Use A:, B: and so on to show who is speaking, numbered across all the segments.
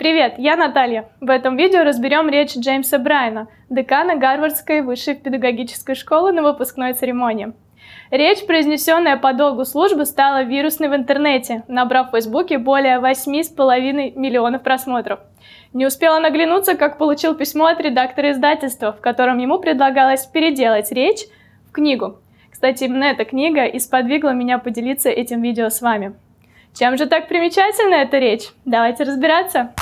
A: Привет, я Наталья. В этом видео разберем речь Джеймса Брайана, декана Гарвардской высшей педагогической школы на выпускной церемонии. Речь, произнесенная по долгу службы, стала вирусной в интернете, набрав в Фейсбуке более 8,5 миллионов просмотров. Не успела наглянуться, как получил письмо от редактора издательства, в котором ему предлагалось переделать речь в книгу. Кстати, именно эта книга и сподвигла меня поделиться этим видео с вами. Чем же так примечательна эта речь? Давайте разбираться.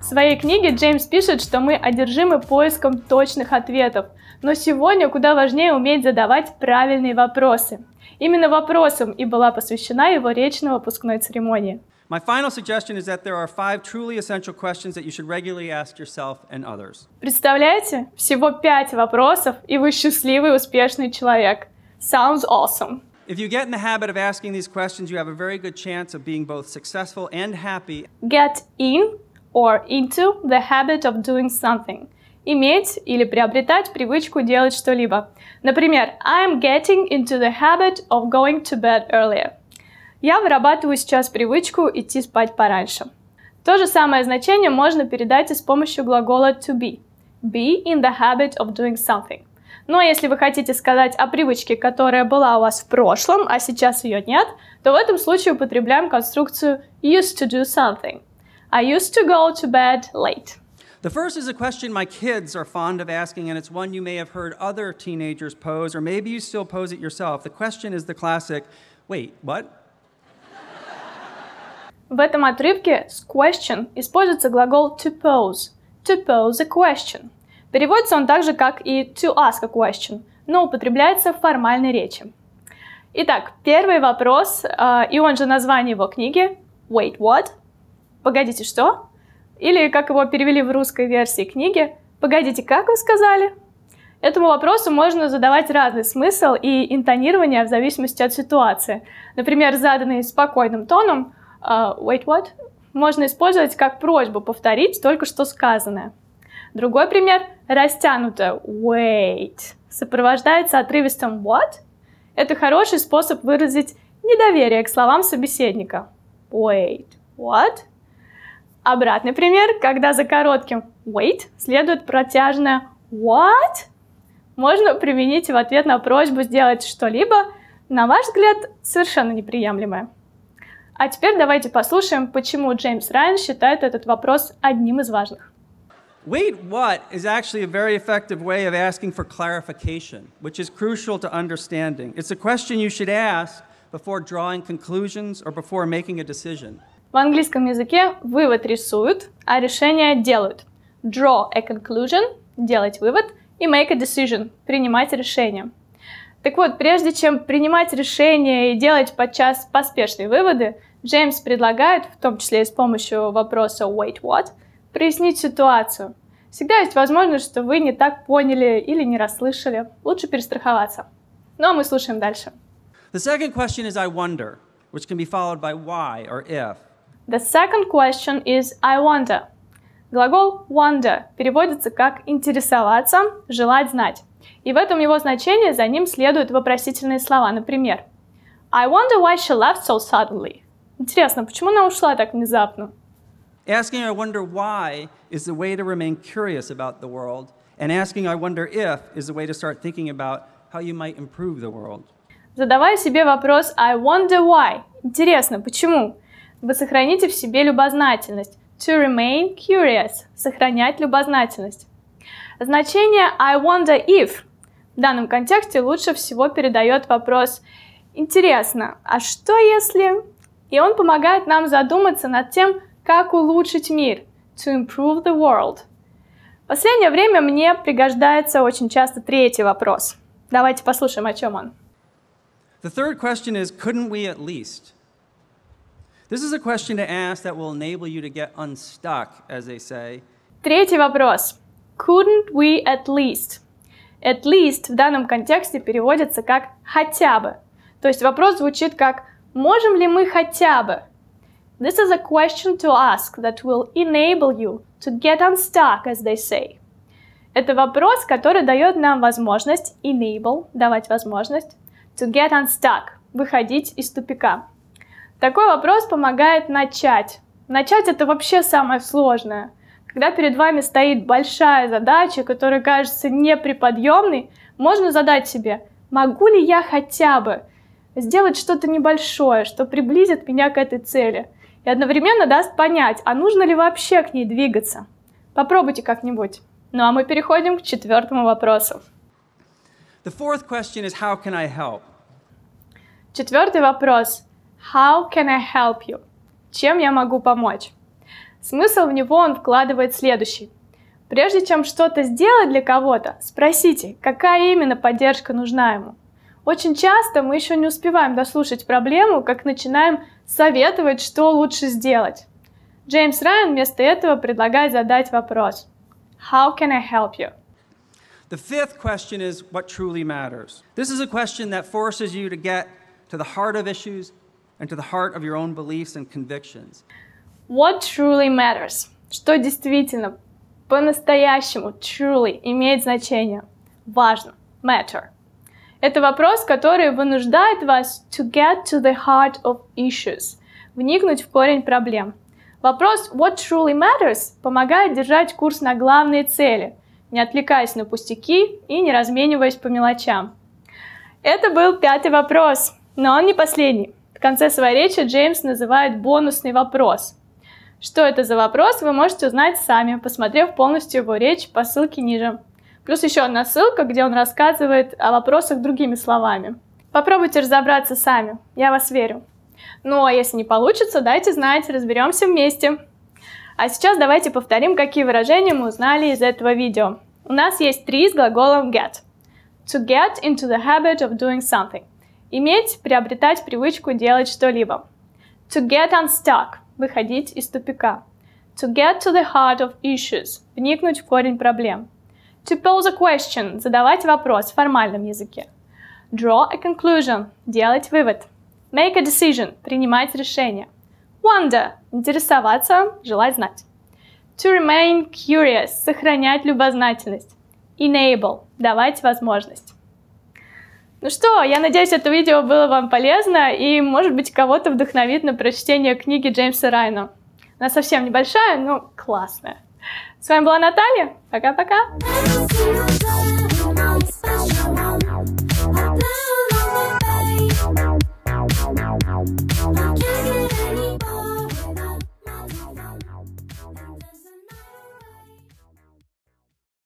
A: В своей книге Джеймс пишет, что мы одержимы поиском точных ответов, но сегодня куда важнее уметь задавать правильные вопросы. Именно вопросам и была посвящена его речь на выпускной церемонии.
B: My final suggestion is that there are five truly essential questions that you should regularly ask yourself and others.
A: Представляете? Всего пять вопросов, и вы счастливый, успешный человек. Sounds awesome.
B: If you get in the habit of asking these questions, you have a very good chance of being both successful and happy.
A: Get in or into the habit of doing something. Иметь или приобретать привычку делать что-либо. Например, I'm getting into the habit of going to bed earlier. Я вырабатываю сейчас привычку идти спать пораньше. То же самое значение можно передать и с помощью глагола to be. Be in the habit of doing something. Но если вы хотите сказать о привычке, которая была у вас в прошлом, а сейчас ее нет, то в этом случае употребляем конструкцию used to do something. I used to go to bed late.
B: The first is a question my kids are fond of asking, and it's one you may have heard other teenagers pose, or maybe you still pose it yourself. The question is the classic wait, what?
A: В этом отрывке с question используется глагол to pose. To pose a question. Переводится он так же, как и to ask a question, но употребляется в формальной речи. Итак, первый вопрос, э, и он же название его книги, Wait, what? Погодите, что? Или, как его перевели в русской версии книги, Погодите, как вы сказали? Этому вопросу можно задавать разный смысл и интонирование в зависимости от ситуации. Например, заданный спокойным тоном uh, «Wait, what?» можно использовать как просьбу повторить только что сказанное. Другой пример – растянутое wait сопровождается отрывистым what. Это хороший способ выразить недоверие к словам собеседника. Wait, what? Обратный пример, когда за коротким wait следует протяжное what, можно применить в ответ на просьбу сделать что-либо, на ваш взгляд, совершенно неприемлемое. А теперь давайте послушаем, почему Джеймс Райан считает этот вопрос одним из важных.
B: Wait, what is actually a very effective way of asking for clarification, which is crucial to understanding. It's a question you should ask before drawing conclusions or before making a decision.
A: В английском языке вывод рисуют, а решение делают. Draw a conclusion – делать вывод, и make a decision – принимать решение. Так вот, прежде чем принимать решения и делать подчас поспешные выводы, Джеймс предлагает, в том числе и с помощью вопроса «wait, what?», прояснить ситуацию. Всегда есть возможность, что вы не так поняли или не расслышали. Лучше перестраховаться. Ну а мы слушаем дальше.
B: The second question is I wonder, which can be followed by why or if.
A: The second question is I wonder. Глагол wonder переводится как интересоваться, желать знать. И в этом его значении за ним следуют вопросительные слова. Например, I wonder why she left so suddenly. Интересно, почему она ушла так внезапно?
B: Asking I wonder why is the way to remain curious about the world, and asking I wonder if is the way to start thinking about how you might improve the world.
A: Задавая себе вопрос I wonder why, интересно, почему, вы сохраните в себе любознательность. To remain curious, сохранять любознательность. Значение I wonder if в данном контексте лучше всего передает вопрос «Интересно, а что если...» И он помогает нам задуматься над тем, как улучшить мир? To improve the world. В последнее время мне пригождается очень часто третий вопрос. Давайте послушаем, о чем он.
B: The third question is couldn't we at least? This is a question to ask that will enable you to get unstuck, as they say.
A: Третий вопрос. Couldn't we at least? At least в данном контексте переводится как «хотя бы». То есть вопрос звучит как «можем ли мы хотя бы?» This is a question to ask that will enable you to get unstuck, as they say. Это вопрос, который дает нам возможность, enable, давать возможность, to get unstuck, выходить из тупика. Такой вопрос помогает начать. Начать это вообще самое сложное. Когда перед вами стоит большая задача, которая кажется неприподъемной, можно задать себе, могу ли я хотя бы сделать что-то небольшое, что приблизит меня к этой цели, и одновременно даст понять, а нужно ли вообще к ней двигаться. Попробуйте как-нибудь. Ну а мы переходим к четвертому вопросу.
B: The fourth question is how can I help?
A: Четвертый вопрос. How can I help you? Чем я могу помочь? Смысл в него он вкладывает следующий. Прежде чем что-то сделать для кого-то, спросите, какая именно поддержка нужна ему. Очень часто мы еще не успеваем дослушать проблему, как начинаем советовать, что лучше сделать. Джеймс Райан вместо этого предлагает задать вопрос. How can I help you?
B: The fifth question is what truly matters. This is a question that forces you to get to the heart of issues and to the heart of your own beliefs and convictions.
A: What truly matters? Что действительно, по-настоящему, truly имеет значение. Важно. Matter. Это вопрос, который вынуждает вас to get to the heart of issues, вникнуть в корень проблем. Вопрос what truly matters помогает держать курс на главные цели, не отвлекаясь на пустяки и не размениваясь по мелочам. Это был пятый вопрос, но он не последний. В конце своей речи Джеймс называет бонусный вопрос. Что это за вопрос, вы можете узнать сами, посмотрев полностью его речь по ссылке ниже. Плюс еще одна ссылка, где он рассказывает о вопросах другими словами. Попробуйте разобраться сами, я вас верю. Ну а если не получится, дайте знать, разберемся вместе. А сейчас давайте повторим, какие выражения мы узнали из этого видео. У нас есть три с глаголом get. To get into the habit of doing something. Иметь, приобретать привычку делать что-либо. To get unstuck – выходить из тупика. To get to the heart of issues – вникнуть в корень проблем. To pose a question – задавать вопрос в формальном языке. Draw a conclusion – делать вывод. Make a decision – принимать решение. Wonder – интересоваться, желать знать. To remain curious – сохранять любознательность. Enable – давать возможность. Ну что, я надеюсь, это видео было вам полезно и, может быть, кого-то вдохновит на прочтение книги Джеймса Райна. Она совсем небольшая, но классная. С вами была Наталья. Пока-пока.